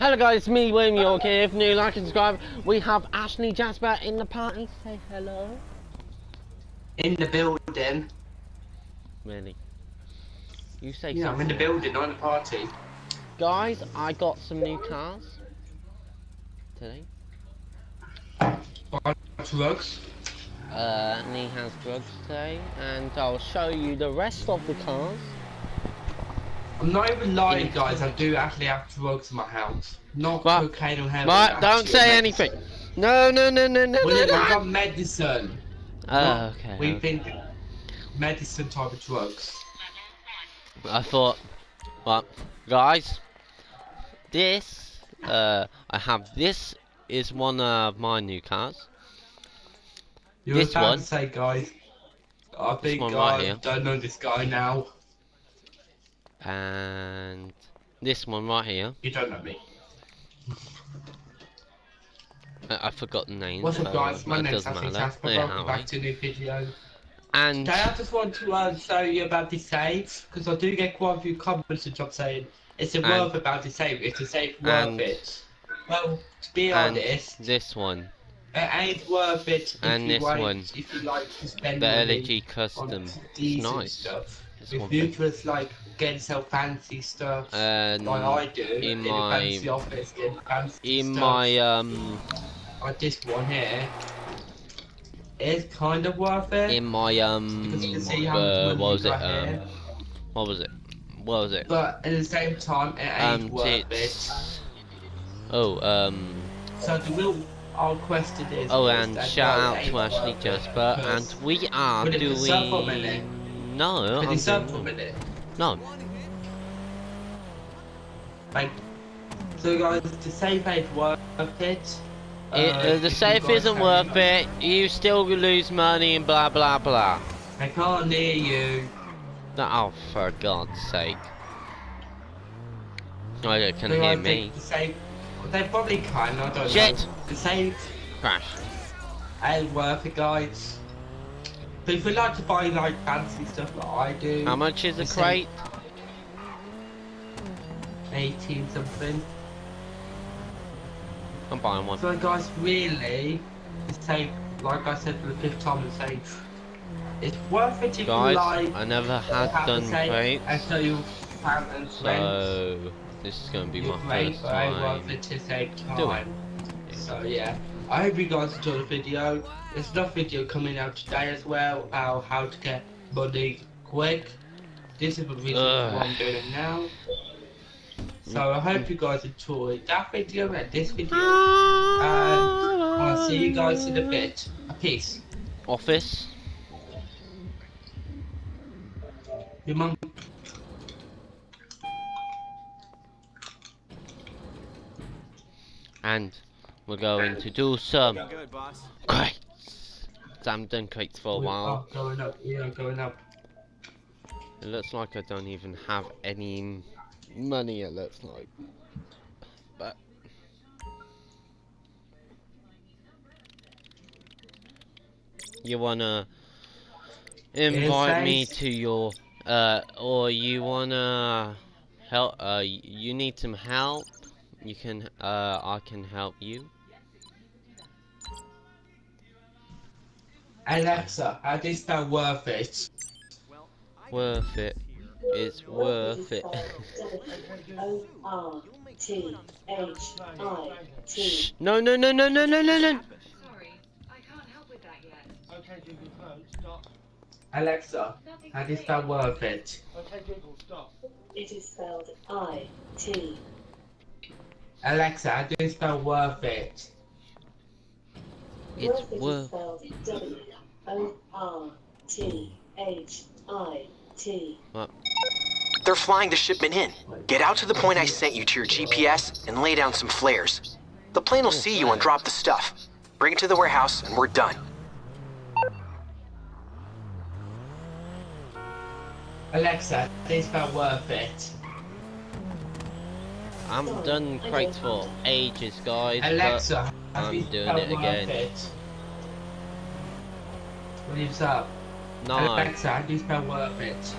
Hello guys, it's me, William York here. If new, like and subscribe. We have Ashley Jasper in the party. Say hello. In the building. Really? You say Yeah, I'm in the building, not in the party. Guys, I got some new cars today. Drugs. Uh, and he has drugs today, and I'll show you the rest of the cars. I'm not even lying, guys. I do actually have drugs in my house. Not Right. cocaine or heroin. Right, don't say medicine. anything. No, no, no, no, no, Well, no, I've got medicine. Oh, okay. We okay. think medicine type of drugs. I thought, well, guys, this, uh, I have this is one of my new cars. You This were about one. to say, guys. I think one right don't know this guy now. And this one right here. You don't know me. I, I forgot the name. What's so up, guys? My name's matter. Jasper. Yeah, Welcome back to a new video. And Today I just want to uh, show you about the save because I do get quite a few comments and stuff saying it's a worth about the save. It's a save worth it. Well, to be and honest, this one, it ain't worth it. If and this one. If you like to spend the LG on Custom. It's nice. stuff. This If you just like getting some fancy stuff, And like I do, in in, my- a fancy office, getting fancy in stuff, my um, like this one here, it's kind of worth it. in my um, Because you can see how much uh, what was it? here. Um, what was it? What was it? But at the same time, it ain't Um, worth it. it's oh um. So the real our question is. Oh, and shout out to Ashley? Jasper, and we are it's doing. No, But I'm it's up for a doing... minute. no. Like, so guys, the safe ain't worth it. It, Uh, uh, the safe isn't worth it. You still lose money and blah blah blah. I can't hear you. No, oh, for God's sake! Oh, you can So hear me. The safe, they probably can. I don't Shit. know. The safe Crash. ain't worth it, guys. If like to buy like fancy stuff like I do, How much is a the crate? 18 something. I'm buying one. So guys, really, the safe, like I said for the fifth time, the safe, it's worth it if Guys, you like. I never had have done crates, And so you have friends. so this is gonna be my first but I worth time. it to save Do it. So yeah, I hope you guys enjoyed the video. There's another video coming out today as well about how to get money quick. This is the reason Ugh. why I'm doing it now. So I hope you guys enjoyed that video and this video. And I'll see you guys in a bit. Peace. Office. Your mum. And we're going to do some Good, crates. So I haven't done crates for a We while. are going up. We are going up. It looks like I don't even have any money, it looks like. But. You wanna invite me to your, uh, or you wanna help, uh, you need some help? You can, uh, I can help you. Alexa, how do you worth it? Worth it. It's worth it. O R T H I T. no, no, no, no, no, no, no, no. Sorry, I can't help with that yet. Okay, Google, phone, stop. Alexa, Nothing how do you to spell say. worth it? Okay, Google, stop. It is spelled I T. Alexa, how do you worth it? It's Worth it is worth. spelled W O R T H I T. They're flying the shipment in. Get out to the point I sent you to your GPS and lay down some flares. The plane will see you and drop the stuff. Bring it to the warehouse and we're done. Alexa, this do you worth it? I haven't done crates for ages, guys. Alexa, how I'm doing spell it worth again. it? Williams up. no, Alexa, how do you spell worth it?